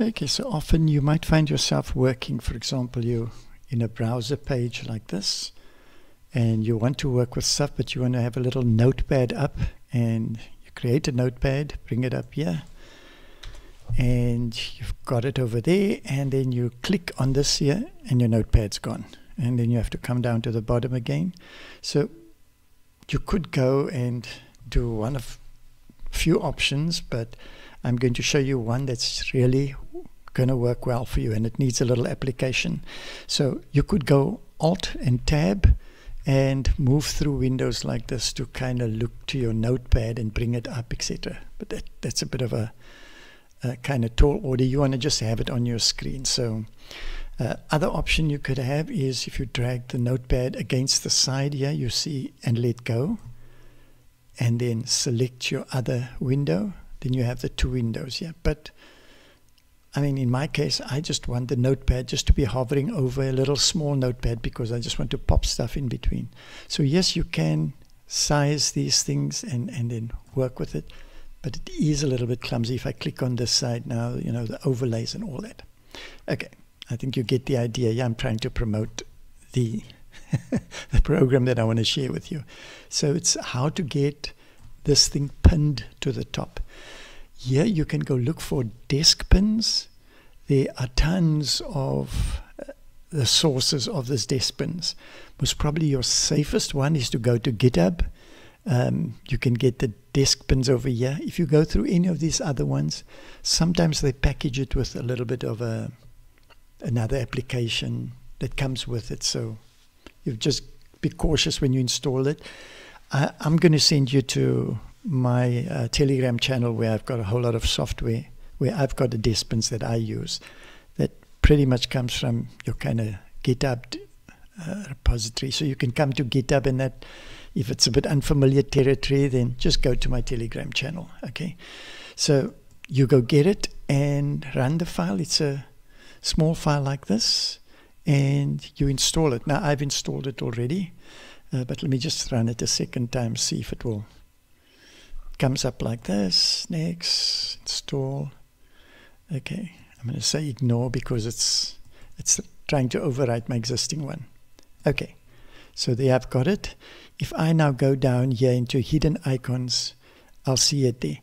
Okay, so often you might find yourself working, for example, you in a browser page like this, and you want to work with stuff, but you want to have a little notepad up, and you create a notepad, bring it up here, and you've got it over there, and then you click on this here, and your notepad's gone. And then you have to come down to the bottom again. So you could go and do one of few options, but I'm going to show you one that's really going to work well for you and it needs a little application. So you could go Alt and Tab and move through windows like this to kind of look to your notepad and bring it up, etc. But that, that's a bit of a, a kind of tall order. You want to just have it on your screen. So uh, other option you could have is if you drag the notepad against the side here, you see, and let go, and then select your other window, then you have the two windows here. But I mean, in my case, I just want the notepad just to be hovering over a little small notepad because I just want to pop stuff in between. So yes, you can size these things and, and then work with it, but it is a little bit clumsy if I click on this side now, you know, the overlays and all that. Okay, I think you get the idea. Yeah, I'm trying to promote the, the program that I want to share with you. So it's how to get this thing pinned to the top. Here you can go look for DeskPins. There are tons of uh, the sources of this DeskPins. Most probably your safest one is to go to GitHub. Um, you can get the DeskPins over here. If you go through any of these other ones, sometimes they package it with a little bit of a another application that comes with it. So you just be cautious when you install it. I, I'm going to send you to my uh, Telegram channel where I've got a whole lot of software where I've got DeskPins that I use that pretty much comes from your kind of GitHub uh, repository. So you can come to GitHub and that if it's a bit unfamiliar territory, then just go to my Telegram channel. Okay. So you go get it and run the file. It's a small file like this and you install it. Now I've installed it already, uh, but let me just run it a second time, see if it will comes up like this. Next, install. Okay, I'm going to say ignore because it's it's trying to overwrite my existing one. Okay, so there I've got it. If I now go down here into hidden icons, I'll see it there.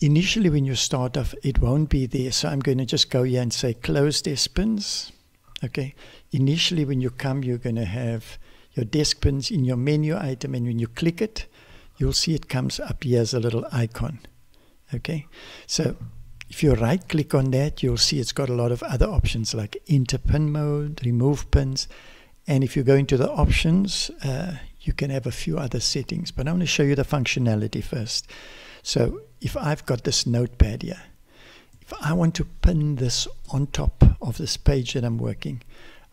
Initially, when you start off, it won't be there. So I'm going to just go here and say close DeskPins. Okay. Initially, when you come, you're going to have your DeskPins in your menu item. And when you click it, you'll see it comes up here as a little icon. Okay, so if you right click on that, you'll see it's got a lot of other options like enter pin mode, remove pins, and if you go into the options, uh, you can have a few other settings. But I want to show you the functionality first. So if I've got this notepad here, if I want to pin this on top of this page that I'm working,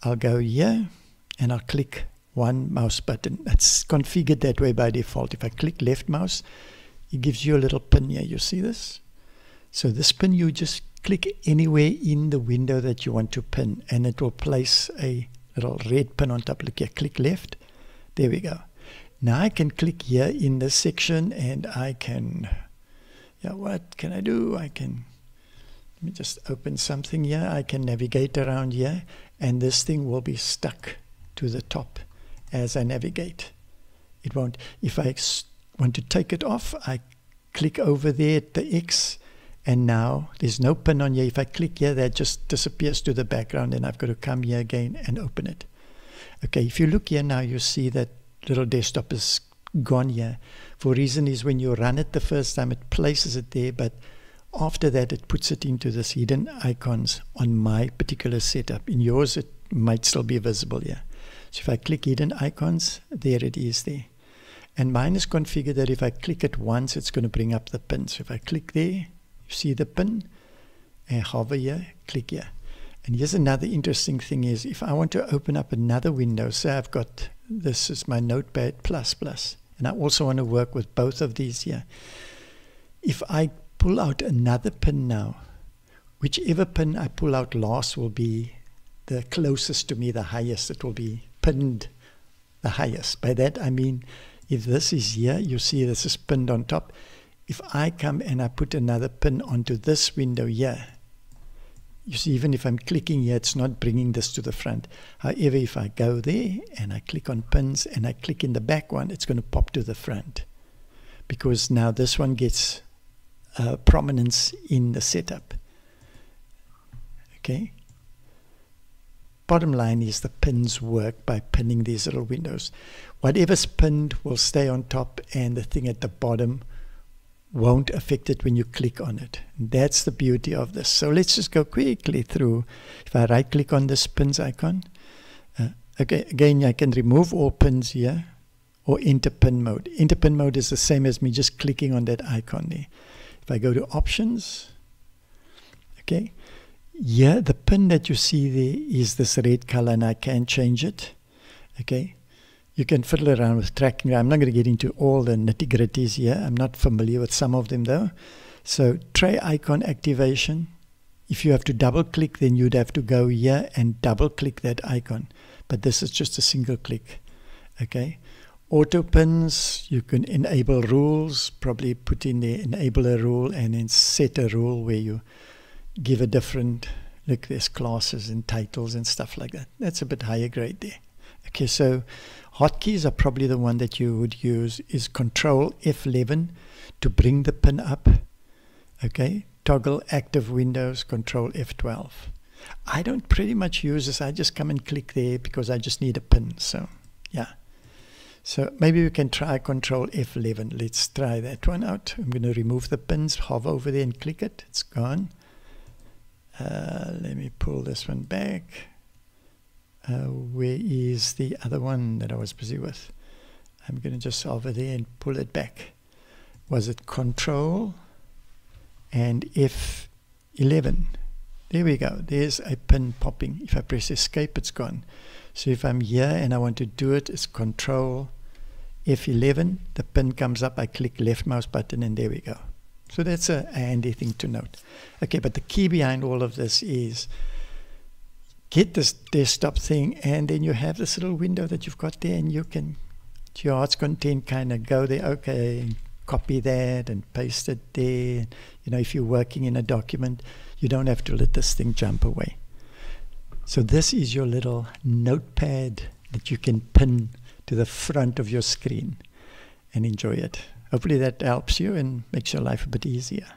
I'll go here and I'll click one mouse button. That's configured that way by default. If I click left mouse, it gives you a little pin here. You see this? So this pin, you just click anywhere in the window that you want to pin, and it will place a little red pin on top. Look here, click left. There we go. Now I can click here in this section, and I can, yeah, what can I do? I can, let me just open something here. I can navigate around here, and this thing will be stuck to the top as I navigate. It won't. If I want to take it off, I click over there at the X, and now there's no pin on here. If I click here, that just disappears to the background, and I've got to come here again and open it. Okay, if you look here now, you see that little desktop is gone here. For reason is when you run it the first time, it places it there, but after that, it puts it into this hidden icons on my particular setup. In yours, it might still be visible here. So if I click hidden icons, there it is there. And mine is configured that if I click it once, it's going to bring up the pin. So if I click there, you see the pin, and hover here, click here. And here's another interesting thing is if I want to open up another window, say I've got, this is my Notepad++, and I also want to work with both of these here. If I pull out another pin now, whichever pin I pull out last will be the closest to me, the highest it will be pinned the highest. By that I mean if this is here, you see this is pinned on top. If I come and I put another pin onto this window here, you see, even if I'm clicking here, it's not bringing this to the front. However, if I go there and I click on pins and I click in the back one, it's going to pop to the front because now this one gets uh, prominence in the setup. Okay. Bottom line is the pins work by pinning these little windows. Whatever's pinned will stay on top and the thing at the bottom won't affect it when you click on it. That's the beauty of this. So let's just go quickly through. If I right click on this pins icon, uh, okay, again, I can remove all pins here or enter pin mode. Enter pin mode is the same as me just clicking on that icon there. If I go to options, okay, yeah, the pin that you see there is this red color and I can change it, okay. You can fiddle around with tracking. I'm not going to get into all the nitty gritties here. I'm not familiar with some of them though. So tray icon activation. If you have to double click, then you'd have to go here and double click that icon. But this is just a single click. Okay. Auto pins, you can enable rules, probably put in the enable a rule and then set a rule where you give a different, look, there's classes and titles and stuff like that. That's a bit higher grade there. Okay, so hotkeys are probably the one that you would use is Control F11 to bring the pin up. Okay, toggle active windows, Control F12. I don't pretty much use this. I just come and click there because I just need a pin. So, yeah. So maybe we can try Control F11. Let's try that one out. I'm going to remove the pins, hover over there and click it. It's gone. Uh, let me pull this one back. Uh, where is the other one that I was busy with? I'm going to just over there and pull it back. Was it Control and F11? There we go. There's a pin popping. If I press Escape, it's gone. So if I'm here and I want to do it, it's Control F11. The pin comes up. I click left mouse button and there we go. So that's a handy thing to note. Okay, but the key behind all of this is get this desktop thing and then you have this little window that you've got there and you can to your heart's content kind of go there okay copy that and paste it there. You know if you're working in a document you don't have to let this thing jump away. So this is your little notepad that you can pin to the front of your screen and enjoy it hopefully that helps you and makes your life a bit easier